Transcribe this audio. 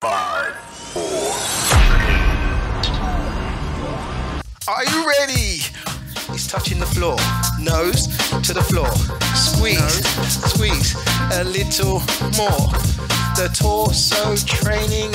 Five, Are you ready? He's touching the floor. Nose to the floor. Squeeze, squeeze a little more. The torso training